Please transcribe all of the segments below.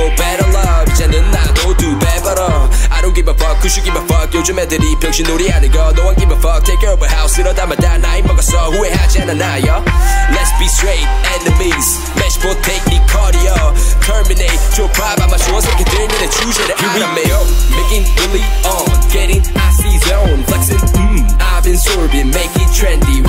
for better love 이제는 나도 두배 벌어 I don't give a fuck who should give a fuck 요즘 애들이 병신놀이 하는 거 No one give a fuck take care of a house 이러다마다 나이 먹었어 후회하지 않아 나요 Let's be straight enemies match 포테이크 네 cardio terminate 좁아 아마 좋은 새끼들 눈에 주제를 알아매요 Making really on getting icy zone flexing mm I've been sorbing make it trendy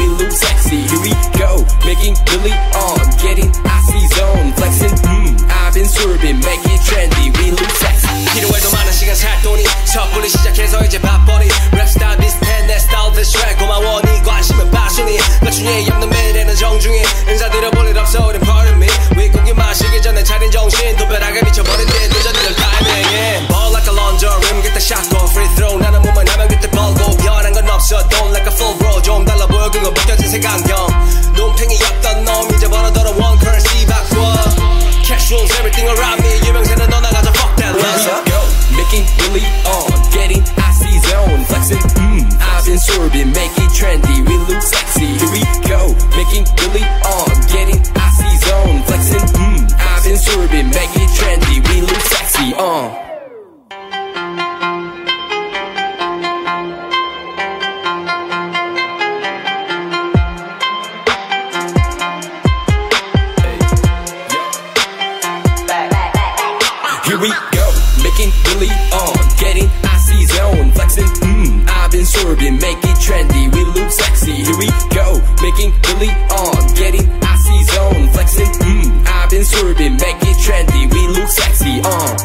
Mm, I've been sorbing, make it trendy, we look sexy. Uh.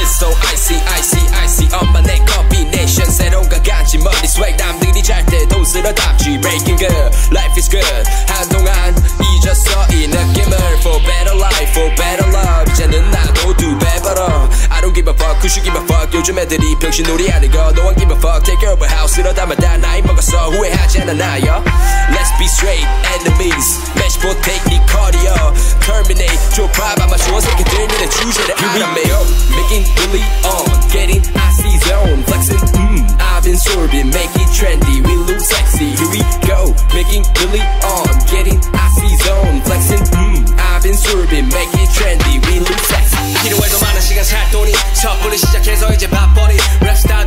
It's so icy, icy, icy. 엄마내 combination 새로운 가간지 머리 swag 남들이 잘 때도 쓸어담지 breaking good, life is good. 한동안 잊었어 이 느낌을 for better life, for better love. 이제는 나도 두배 벌어. I don't give a fuck, who should give a fuck. 요즘 애들이 병신놀이 하는 거 No one give a fuck, take care of a house 이러다마다 나이 먹었어 후회하지 않아 나요 Let's be straight enemies match 포테이크 네 cardio terminate 좁아 아마 좋은 새끼들 눈에 주제를 알아매요 Making really on, getting icy zone flexing mm, I've been sorbing, make it trendy we look sexy here we go Making really on, getting icy zone flexing mm, I've been sorbing, make it trendy we look sexy 필요해도 많은 시간 살 돈 이 섣불리 시작해서 이제 밥벌이 랩스타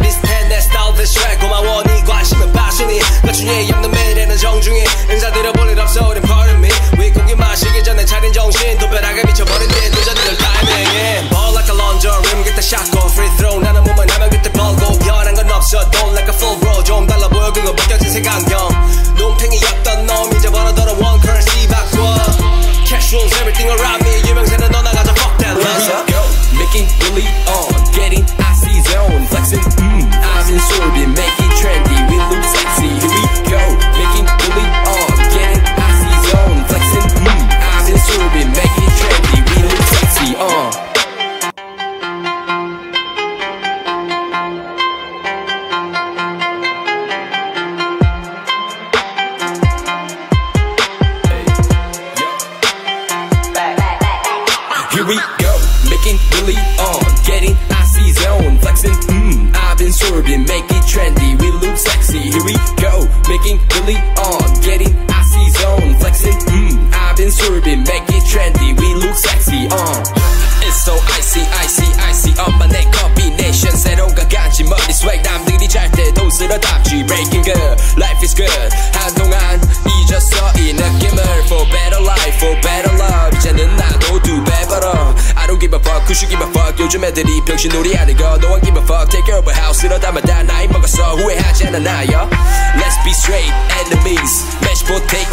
때도 쓸어담지 breaking good, life is good. 한동안 잊었어 이 느낌을 for better life, for better love. 이제는 나도 두배 벌어. I don't give a fuck, who should give a fuck. 요즘 애들이 병신놀이 하는 거 No one give a fuck, take care of a house 이러다마다 나이 먹었어 후회하지 않아 나요 Let's be straight enemies match 포테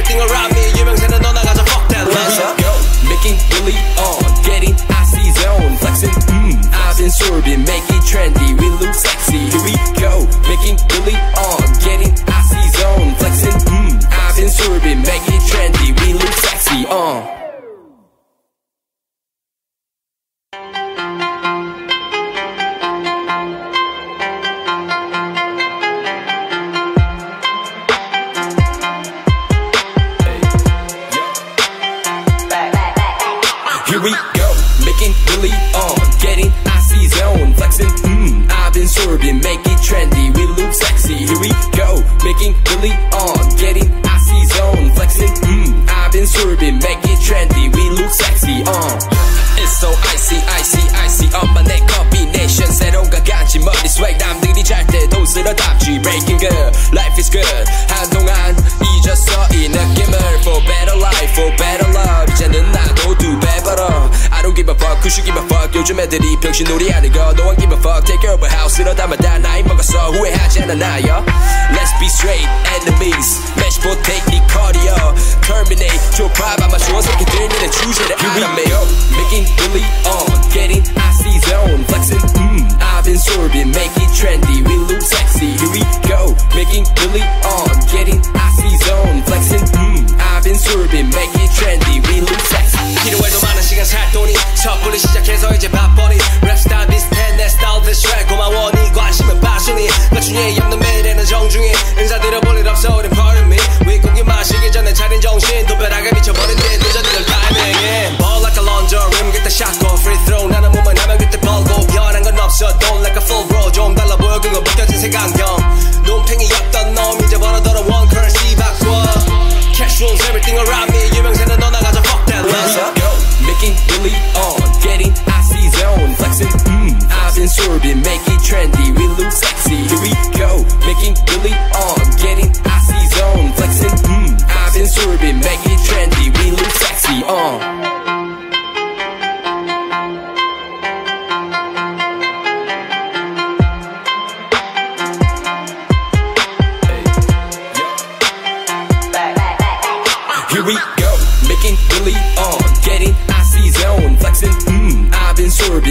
everything around me 유명세는 너 나가자 fuck that Here let's we go, making really on, getting icy zone, flexing, mmm, I've been swerving, make it trendy, we look sexy. Here we go, making really on, getting icy zone, flexing, mmm, I've been swerving, make it trendy, we look sexy, uh. for better love 이제는 나도 두배 벌어 I don't give a fuck, who should give a fuck 요즘 애들이 병신놀이 하는 거 No one give a fuck, take care of a house 이러다만 다 나이 먹었어 후회하지 않아 나요 Let's be straight, enemies Match for technique, cardio Terminate, 좁아 아마 좋은 새끼들 니네 주제를 알아매 Making really on, getting icy zone Flexing, mmm, I've been sorbing Make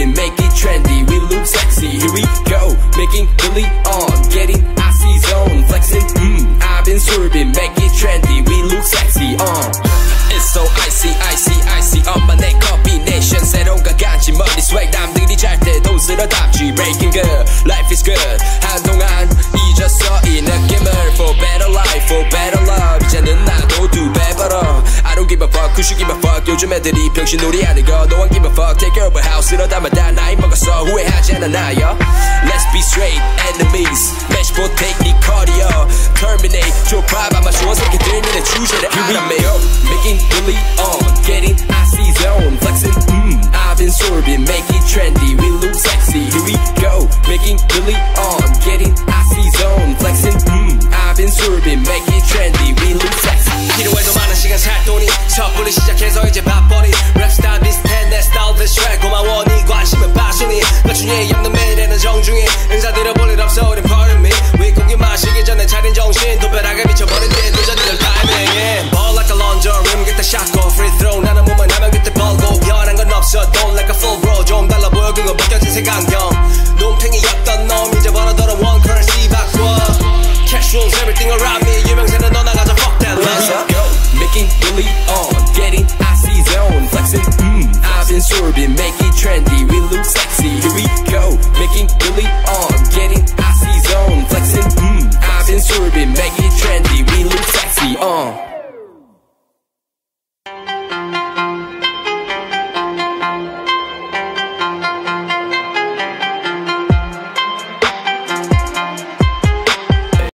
been sorbing, make it trendy, we look sexy. Here we go, making really on, getting icy zone, flexing, mmm, I've been sorbing, make it trendy, we look sexy, uh. It's so icy, icy, icy, 엄마 내 combination 새로운 가간지 머리 swag 남들이 잘 때도 쓸어담지 breaking good, life is good 한동안 잊었어 이 느낌을 for better life, for better love 이제는 나도 두배 벌어 I don't give a fuck, who should give a fuck 요즘 애들이 병신놀이 하는 거 No one give a fuck, take care of a house 이러다만 다 나이 먹었어 후회하지 않아 나요 Let's be straight, enemies Match for technique, cardio Terminate, 좁아 아마 좋은 새끼들 니네 주제를 알아매요 Making really on, getting icy zone Flexing, mmm, I've been sorbing Make it trendy, we look sexy Here we go, making really on Getting icy zone Flexing, mmm, I've been sorbing Make it trendy, we look sexy 필요해도 많은 시간 살 돈이 섣불리 시작해서 이제 밥벌 시간 경.